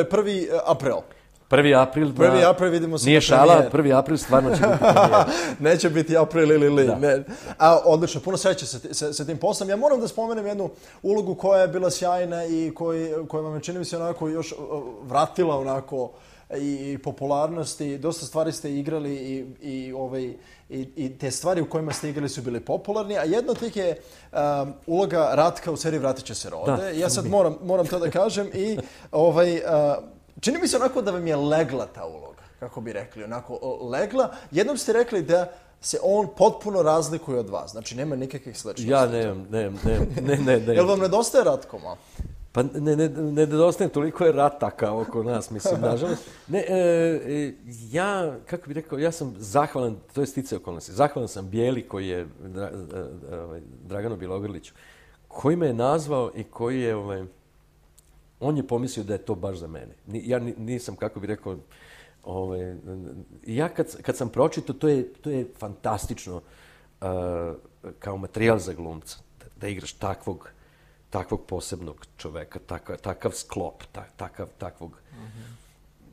e, prvi april. 1. april, da, Prvi april vidimo se nije šala, premijeri. 1. april stvarno će biti. Neće biti april ili li. Da. Ne. A, odlično, puno sreće sa, sa, sa tim poslom. Ja moram da spomenem jednu ulogu koja je bila sjajna i koji, koja vam je, čini mi se, onako još uh, vratila onako i popularnosti. Dosta stvari ste igrali i, i, ovaj, i, i te stvari u kojima ste igrali su bili popularni, a jedna od tih je um, uloga Ratka u seriji Vratit će se rode. Da, ja sad moram, moram to da kažem i ovaj, uh, čini mi se onako da vam je legla ta uloga, kako bi rekli, onako legla. Jednom ste rekli da se on potpuno razlikuje od vas, znači nema nikakvih sličnosti. Ja nemam, nemam, nemam, ne, ne, ne. Jel vam nedostaje Ratko malo? Pa ne, ne, ne nedostaje toliko je rataka oko nas, mislim, nažalost. Ne, e, e, ja, kako bih rekao, ja sam zahvalan, to je stice okolnosti, zahvalan sam Bijeli koji je, Dra, e, ovaj, Draganu Bilogrliću, koji me je nazvao i koji je, ovaj, on je pomislio da je to baš za mene. Ja ni- nisam, kako bih rekao, ovaj, ja kad, kad sam pročitao, to je, to je fantastično uh, kao materijal za glumca, da, da igraš takvog, takvog posebnog čoveka, takav, takav sklop, ta, takav, takvog,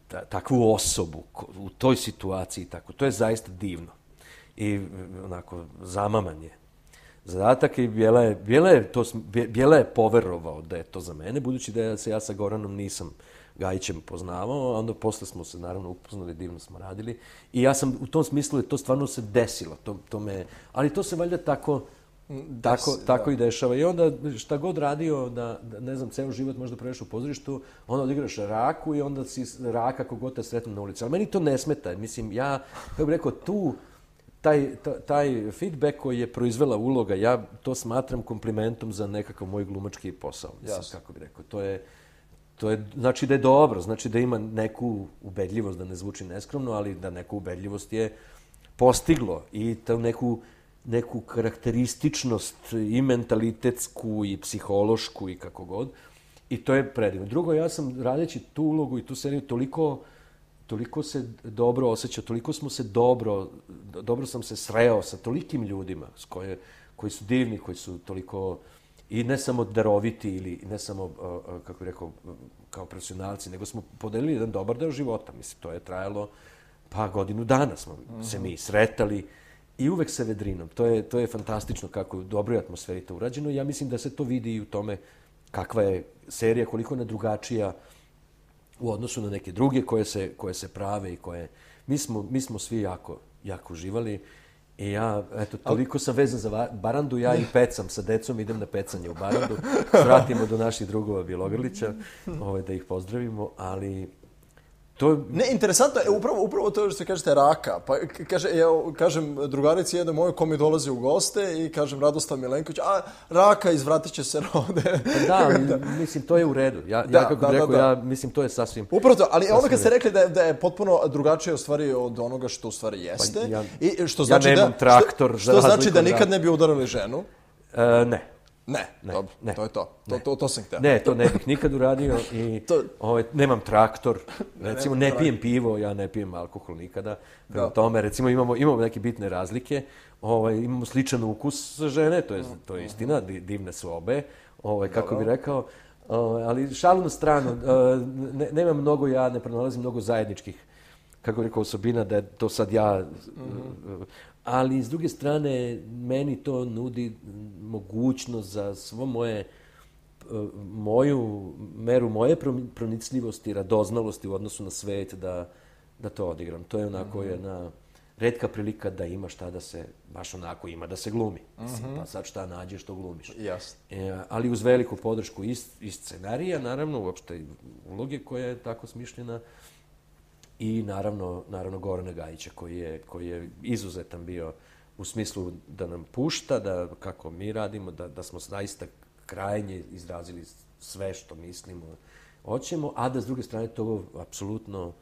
ta, takvu osobu u toj situaciji, tako, to je zaista divno. I onako, zamaman je zadatak i Bijela je, Bijela je, to, sm- Bje- Bijela je poverovao da je to za mene, budući da se ja sa Goranom nisam Gajićem poznavao, a onda posle smo se naravno upoznali, divno smo radili. I ja sam u tom smislu je to stvarno se desilo, to, to me, ali to se valjda tako, tako, Desi, tako da. i dešava. I onda šta god radio, da, da ne znam, ceo život možda preveš u pozorištu, onda odigraš raku i onda si raka kogod te sretne na ulici. Ali meni to ne smeta. Mislim, ja, kako bih rekao, tu taj, ta- taj feedback koji je proizvela uloga, ja to smatram komplimentom za nekakav moj glumački posao. Mislim, Jasno. kako bih rekao, to je, to je, znači da je dobro, znači da ima neku ubedljivost, da ne zvuči neskromno, ali da neku ubedljivost je postiglo i tu neku, neku karakterističnost i mentalitetsku i psihološku i kako god. I to je predivno. Drugo, ja sam radeći tu ulogu i tu seriju toliko toliko se dobro osjećao, toliko smo se dobro, dobro sam se sreo sa tolikim ljudima s koje, koji su divni, koji su toliko i ne samo daroviti ili ne samo, kako bih rekao, kao profesionalci, nego smo podelili jedan dobar deo života. Mislim, to je trajalo pa godinu dana smo se mi sretali i uvek sa vedrinom. To je, to je fantastično kako je u dobroj atmosferi to urađeno. Ja mislim da se to vidi i u tome kakva je serija, koliko ona drugačija u odnosu na neke druge koje se, koje se prave i koje... Mi smo, mi smo svi jako, jako uživali i ja, eto, toliko sam vezan za Barandu, ja i pecam sa decom, idem na pecanje u Barandu, vratimo do naših drugova Bilogrlića, ovaj, da ih pozdravimo, ali to Ne, interesantno je upravo, upravo to što kažete raka. Pa kaže, ja kažem drugarici jedne moje ko mi dolazi u goste i kažem Radoslav Milenković, a raka izvratit će se rode. Pa da, mislim, to je u redu. Ja, Da, ja kako da, bih da, rekao, da. ja mislim, to je sasvim... Upravo to, ali ono kad ste rekli da je, da je potpuno drugačije u stvari od onoga što u stvari jeste, Pa ja- i što ja znači nemam da, traktor, što, što znači da nikad ne bi udarili ženu. E, ne. Ne, Ne, dobro, ne. to je to. To, to, to sam hteo. Ne, to ne bih nikad uradio i To- ovaj, nemam traktor. Recimo, nemam ne pijem pivo, ja ne pijem alkohol nikada. Prema Da. tome, recimo, imamo, imamo neke bitne razlike. Ovaj, imamo sličan ukus sa žene, to je, to je istina, di- divne su obe. Ovaj, kako bi rekao, ovaj, ali šalu na stranu, eh, ne, nema mnogo, ja ne pronalazim mnogo zajedničkih kako rekao, osobina da je to sad ja... Ali, s druge strane, meni to nudi mogućnost za svo moje e, moju meru moje pro- pronicljivosti, radoznalosti u odnosu na svet da, da to odigram. To je onako jedna redka prilika da ima šta da se, baš onako ima da se glumi. Mislim, pa sad šta nađeš, to glumiš. Jasno. E, ali uz veliku podršku iz, iz scenarija, naravno, uopšte i uloge koja je tako smišljena i naravno, naravno Gorana Gajića koji je, koji je izuzetan bio u smislu da nam pušta, da kako mi radimo, da, da smo zaista krajnje izrazili sve što mislimo, hoćemo, a da s druge strane to apsolutno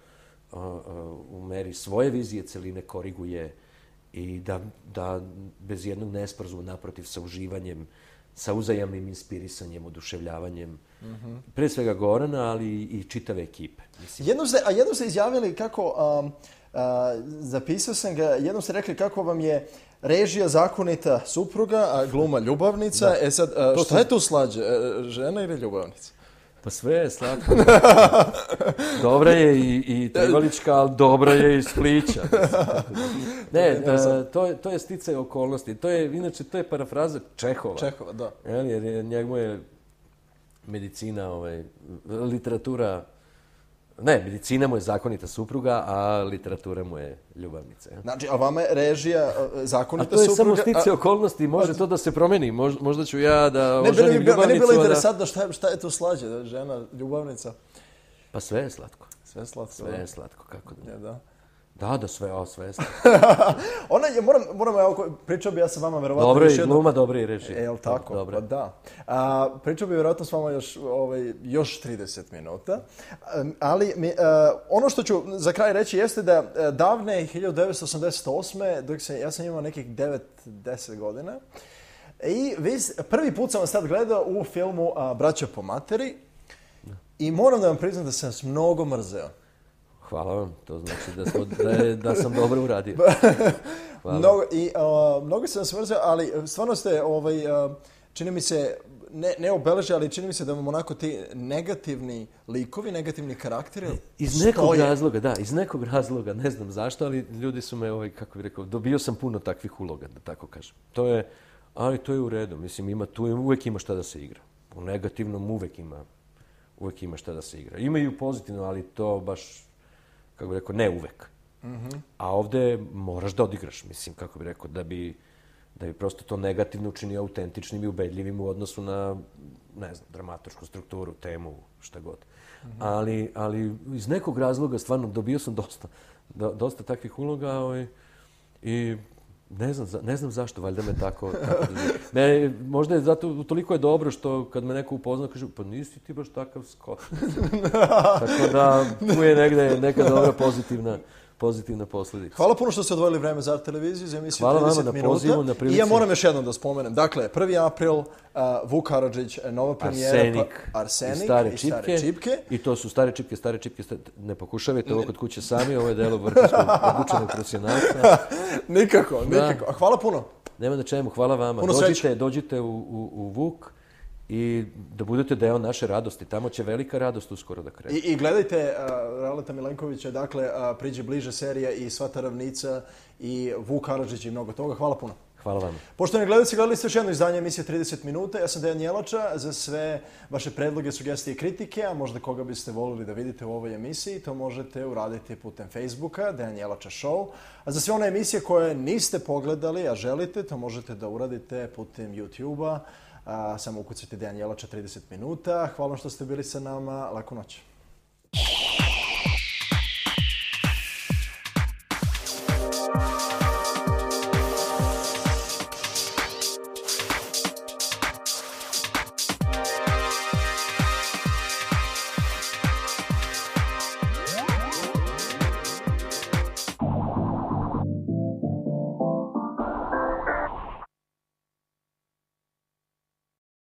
a, a, u meri svoje vizije celine koriguje i da, da bez jednog nesporazuma naprotiv sa uživanjem, sa uzajamnim inspirisanjem, oduševljavanjem, pre svega Gorana, ali i čitave ekipe. Mislim, Jednom ste, a jednom ste izjavili kako, um, a, zapisao sam ga, jednom ste rekli kako vam je režija zakonita supruga, a gluma ljubavnica. E sad, a, šta je tu slađe, e, žena ili ljubavnica? Pa sve je slatko. dobra je i, i Trivalička, ali dobra je i Splića. ne, a, to, je, to je sticaj okolnosti. To je, inače, to je parafraza Čehova. Čehova, da. Jer je njegov je medicina, ovaj, literatura Ne, medicina mu je zakonita supruga, a literatura mu je ljubavnica. Znači, a vama je režija e, zakonita supruga... A to je samo stice okolnosti, može to da se promeni. možda ću ja da ne, oženim ljubavnicu... Meni je bilo interesantno šta, šta je to slađe, da žena, ljubavnica. Pa sve je slatko. Sve je slatko. Sve je slatko, kako da... Ja, da. Da, da, sve, o, sve je Ona je, moram, moram, evo, pričao bi ja sa vama, verovatno... Dobro je gluma, dobro je reži. E, jel tako? Dobro. Pa da. A, pričao bi verovatno s vama još, ovaj, još 30 minuta. Ali mi, a, ono što ću za kraj reći jeste da davne 1988. dok se, ja sam imao nekih 9-10 godina, i vi, prvi put sam vas sad gledao u filmu a, Braća po materi i moram da vam priznam da sam vas mnogo mrzeo. Hvala vam, to znači da, smo, da, je, da sam dobro uradio. Hvala. mnogo, i, uh, mnogo sam smrzio, ali stvarno ste, ovaj, uh, čini mi se, ne, ne obeleže, ali čini mi se da vam onako ti negativni likovi, negativni karakteri Iz nekog stoje. razloga, da, iz nekog razloga, ne znam zašto, ali ljudi su me, ovaj, kako bih rekao, dobio sam puno takvih uloga, da tako kažem. To je, ali to je u redu, mislim, ima, tu uvek ima šta da se igra. U negativnom uvek ima, uvek ima šta da se igra. Ima i u pozitivnom, ali to baš kako bih rekao, ne uvek. Mm -hmm. A ovde moraš da odigraš, mislim, kako bih rekao, da bi, da bi prosto to negativno učinio autentičnim i ubedljivim u odnosu na, ne znam, dramatorsku strukturu, temu, šta god. Mm -hmm. ali, ali iz nekog razloga stvarno dobio sam dosta, do, dosta takvih uloga ovaj, i ne znam, ne znam zašto, valjda me tako... tako me, možda je zato, toliko je dobro što kad me neko upozna, kaže, pa nisi ti baš takav skot. tako da, tu je negde neka dobra pozitivna pozitivna posledica. Hvala puno što ste odvojili vreme za televiziju, za emisiju Hvala 30 na minuta. Pozivu, na I ja moram još jednom da spomenem. Dakle, 1. april, uh, Vuk Karadžić, nova premijera. Arsenik, pa, Arsenik i, stare, i čipke, stare čipke. I to su stare čipke, stare čipke. Stare, ne pokušavajte ovo kod kuće sami, ovo je delo vrhunskog obučenog profesionalca. nikako, nikako. Da. A hvala puno. Nema na čemu, hvala vama. Puno dođite, sreće. dođite u, u, u Vuk i da budete deo naše radosti. Tamo će velika radost uskoro da krene. I, i gledajte uh, Raleta Milenkovića, dakle, uh, priđe bliže serija i Svata ravnica i Vuk Karadžić i mnogo toga. Hvala puno. Hvala vam. Poštovani gledalci, gledali ste još jedno izdanje emisije 30 minuta. Ja sam Dejan Jelača. Za sve vaše predloge, sugestije i kritike, a možda koga biste volili da vidite u ovoj emisiji, to možete uraditi putem Facebooka, Dejan Jelača Show. A za sve one emisije koje niste pogledali, a želite, to možete da uradite putem YouTube-a. Samo ukucajte Dejan Jelača 30 minuta. Hvala što ste bili sa nama. Laku noć.